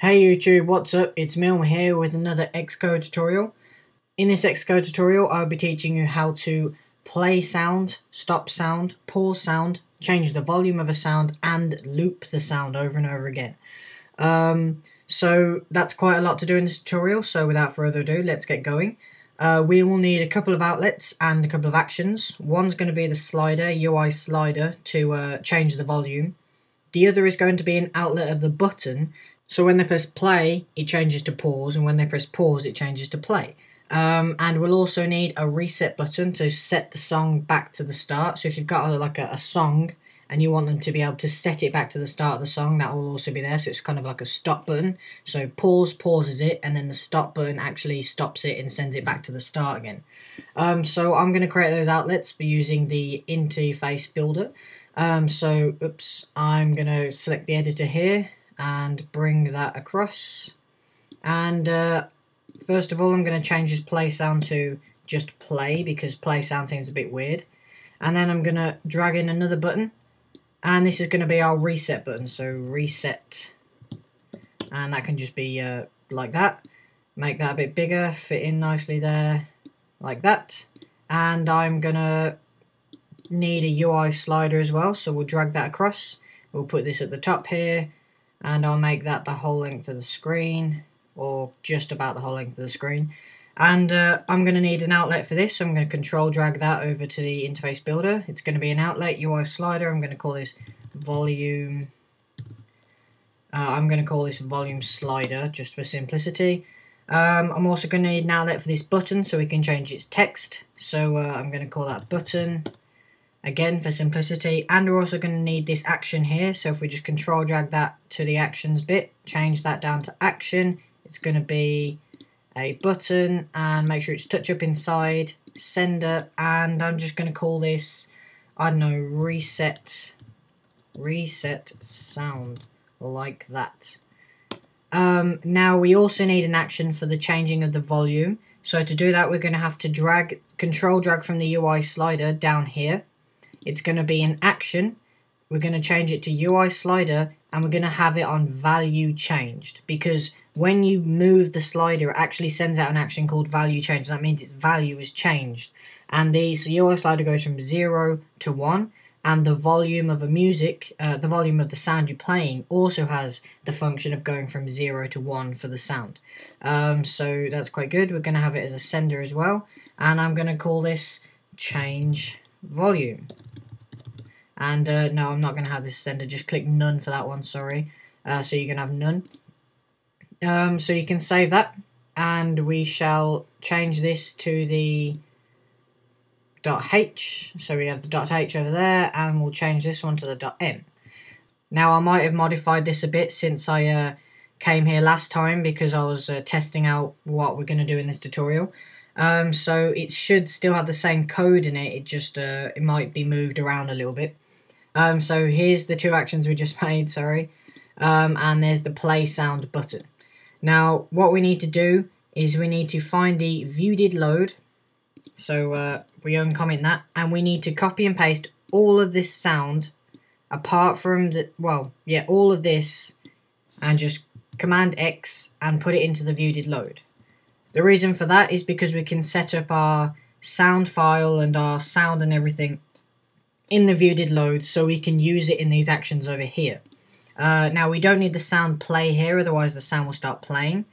Hey YouTube, what's up? It's Milm here with another Xcode tutorial. In this Xcode tutorial, I'll be teaching you how to play sound, stop sound, pause sound, change the volume of a sound, and loop the sound over and over again. Um, so that's quite a lot to do in this tutorial, so without further ado, let's get going. Uh, we will need a couple of outlets and a couple of actions. One's going to be the slider, UI slider, to uh, change the volume. The other is going to be an outlet of the button so when they press play, it changes to pause, and when they press pause, it changes to play. Um, and we'll also need a reset button to set the song back to the start. So if you've got a, like a, a, song and you want them to be able to set it back to the start of the song, that will also be there. So it's kind of like a stop button. So pause pauses it, and then the stop button actually stops it and sends it back to the start again. Um, so I'm going to create those outlets by using the interface builder. Um, so, oops, I'm going to select the editor here and bring that across. And uh, first of all, I'm going to change this play sound to just play because play sound seems a bit weird. And then I'm going to drag in another button. And this is going to be our reset button. So reset. And that can just be uh, like that. Make that a bit bigger, fit in nicely there, like that. And I'm going to need a UI slider as well. So we'll drag that across. We'll put this at the top here and I'll make that the whole length of the screen or just about the whole length of the screen. And uh, I'm going to need an outlet for this. So I'm going to control drag that over to the interface builder. It's going to be an outlet. UI slider. I'm going to call this volume uh, I'm going to call this volume slider just for simplicity. Um, I'm also going to need an outlet for this button so we can change its text. So uh, I'm going to call that button again for simplicity and we're also going to need this action here. So if we just control drag that to the actions bit change that down to action it's going to be a button and make sure it's touch up inside sender and I'm just going to call this I don't know reset reset sound like that. Um, now we also need an action for the changing of the volume. So to do that we're going to have to drag control drag from the UI slider down here it's going to be an action. We're going to change it to UI slider and we're going to have it on value changed because when you move the slider it actually sends out an action called value change. That means its value is changed. And the so UI slider goes from 0 to 1 and the volume of a music, uh, the volume of the sound you're playing also has the function of going from 0 to 1 for the sound. Um, so that's quite good. We're going to have it as a sender as well. And I'm going to call this change volume. And uh, no, I'm not going to have this sender. Just click none for that one, sorry. Uh, so you can have none. Um, so you can save that. And we shall change this to the dot .h. So we have the dot .h over there. And we'll change this one to the dot .m. Now I might have modified this a bit since I uh, came here last time because I was uh, testing out what we're going to do in this tutorial. Um, so it should still have the same code in it, it just uh, it might be moved around a little bit. Um, so here's the two actions we just made, sorry. Um, and there's the play sound button. Now, what we need to do is we need to find the view did load. So uh, we uncomment that. And we need to copy and paste all of this sound apart from the, well, yeah, all of this and just Command X and put it into the view did load. The reason for that is because we can set up our sound file and our sound and everything in the view did load so we can use it in these actions over here. Uh, now we don't need the sound play here otherwise the sound will start playing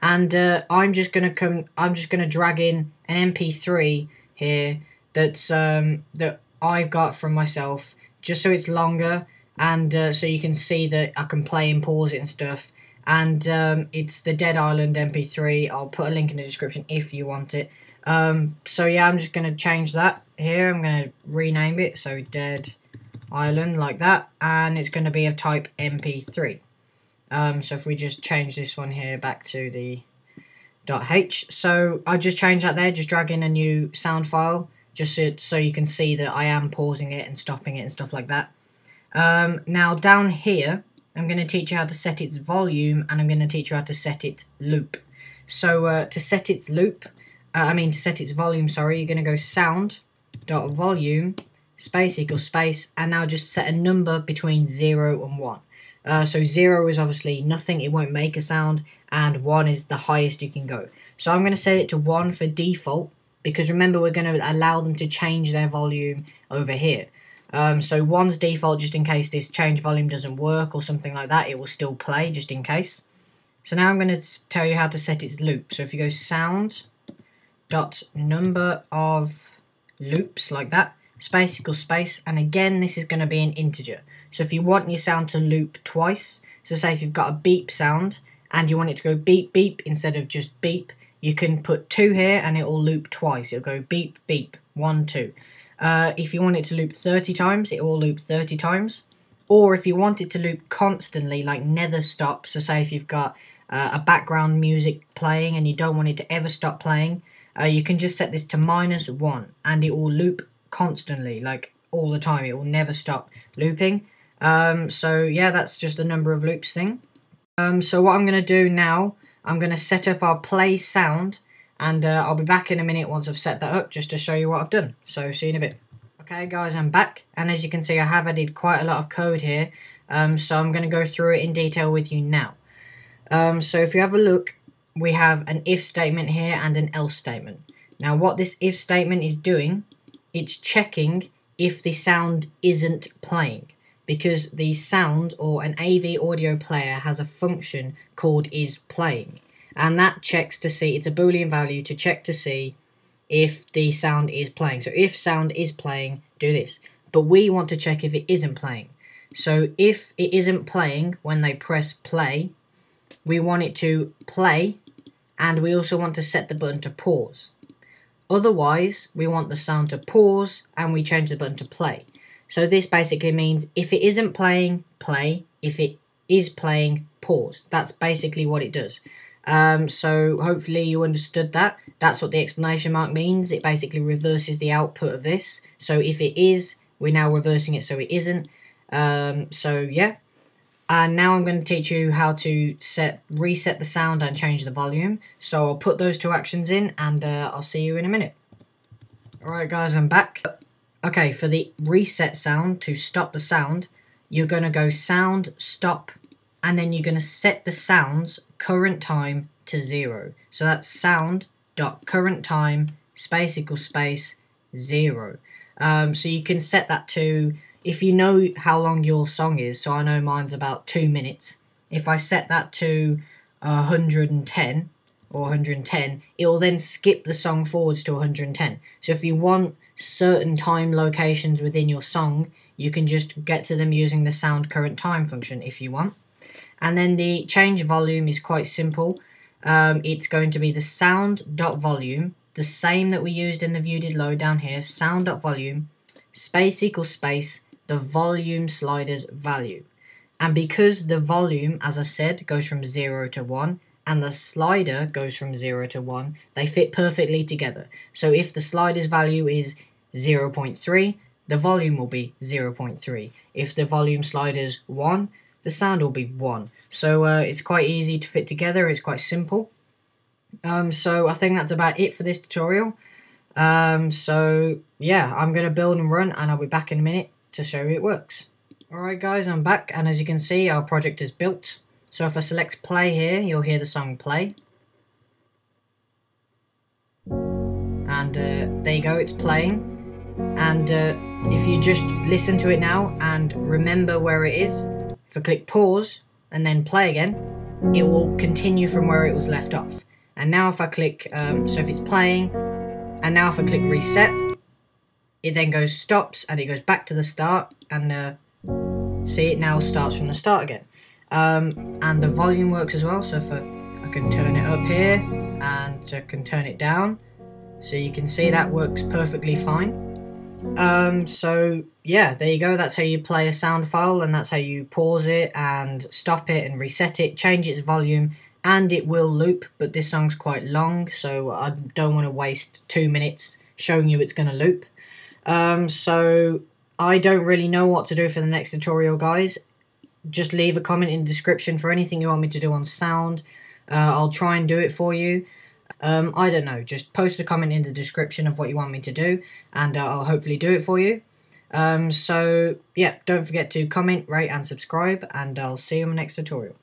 and uh, I'm just gonna come I'm just gonna drag in an mp3 here that's um, that I've got from myself just so it's longer and uh, so you can see that I can play and pause it and stuff and um, it's the Dead Island mp3 I'll put a link in the description if you want it um, so yeah, I'm just going to change that here. I'm going to rename it. So Dead Island like that. And it's going to be of type MP3. Um, so if we just change this one here back to the .h. So I just changed that there. Just drag in a new sound file. Just so, so you can see that I am pausing it and stopping it and stuff like that. Um, now down here, I'm going to teach you how to set its volume and I'm going to teach you how to set its loop. So uh, to set its loop, uh, I mean to set its volume, sorry, you're going to go sound dot volume space equals space and now just set a number between 0 and 1. Uh, so 0 is obviously nothing, it won't make a sound, and 1 is the highest you can go. So I'm going to set it to 1 for default, because remember we're going to allow them to change their volume over here. Um, so 1's default just in case this change volume doesn't work or something like that, it will still play just in case. So now I'm going to tell you how to set its loop. So if you go sound dot number of loops like that, space equals space, and again this is going to be an integer. So if you want your sound to loop twice, so say if you've got a beep sound and you want it to go beep beep instead of just beep, you can put 2 here and it will loop twice. It'll go beep beep, 1, 2. Uh, if you want it to loop 30 times, it will loop 30 times. Or if you want it to loop constantly, like never stop, so say if you've got uh, a background music playing and you don't want it to ever stop playing, uh, you can just set this to minus 1 and it will loop constantly, like all the time. It will never stop looping. Um, so yeah, that's just the number of loops thing. Um, so what I'm going to do now, I'm going to set up our play sound and uh, I'll be back in a minute once I've set that up just to show you what I've done. So see you in a bit. Okay guys, I'm back and as you can see I have added quite a lot of code here. Um, so I'm going to go through it in detail with you now. Um, so if you have a look, we have an if statement here and an else statement. Now what this if statement is doing it's checking if the sound isn't playing because the sound or an AV audio player has a function called is playing and that checks to see it's a boolean value to check to see if the sound is playing so if sound is playing do this but we want to check if it isn't playing so if it isn't playing when they press play we want it to play and we also want to set the button to pause Otherwise, we want the sound to pause and we change the button to play. So this basically means if it isn't playing, play. If it is playing, pause. That's basically what it does. Um, so hopefully you understood that. That's what the explanation mark means. It basically reverses the output of this. So if it is, we're now reversing it so it isn't. Um, so yeah, and now I'm going to teach you how to set reset the sound and change the volume. So I'll put those two actions in and uh, I'll see you in a minute. Alright guys, I'm back. Okay, for the reset sound, to stop the sound, you're going to go sound, stop, and then you're going to set the sound's current time to zero. So that's sound dot current time space equals space zero. Um, so you can set that to if you know how long your song is, so I know mine's about two minutes, if I set that to 110 or 110, it will then skip the song forwards to 110. So if you want certain time locations within your song, you can just get to them using the sound current time function if you want. And then the change volume is quite simple. Um, it's going to be the sound dot volume, the same that we used in the view did load down here, sound dot volume, space equals space, the volume slider's value. And because the volume, as I said, goes from 0 to 1, and the slider goes from 0 to 1, they fit perfectly together. So if the slider's value is 0.3, the volume will be 0.3. If the volume slider's 1, the sound will be 1. So uh, it's quite easy to fit together, it's quite simple. Um, so I think that's about it for this tutorial. Um, so yeah, I'm going to build and run and I'll be back in a minute to show you it works. Alright guys, I'm back and as you can see our project is built. So if I select play here, you'll hear the song play. And uh, there you go, it's playing. And uh, if you just listen to it now and remember where it is, if I click pause and then play again, it will continue from where it was left off. And now if I click, um, so if it's playing, and now if I click reset, it then goes stops and it goes back to the start and uh, see it now starts from the start again. Um, and the volume works as well, so if I, I can turn it up here and I can turn it down, so you can see that works perfectly fine. Um, so yeah, there you go. That's how you play a sound file, and that's how you pause it and stop it and reset it, change its volume, and it will loop. But this song's quite long, so I don't want to waste two minutes showing you it's going to loop. Um, so I don't really know what to do for the next tutorial, guys. Just leave a comment in the description for anything you want me to do on sound. Uh, I'll try and do it for you. Um, I don't know, just post a comment in the description of what you want me to do, and uh, I'll hopefully do it for you. Um, so, yeah, don't forget to comment, rate, and subscribe, and I'll see you in the next tutorial.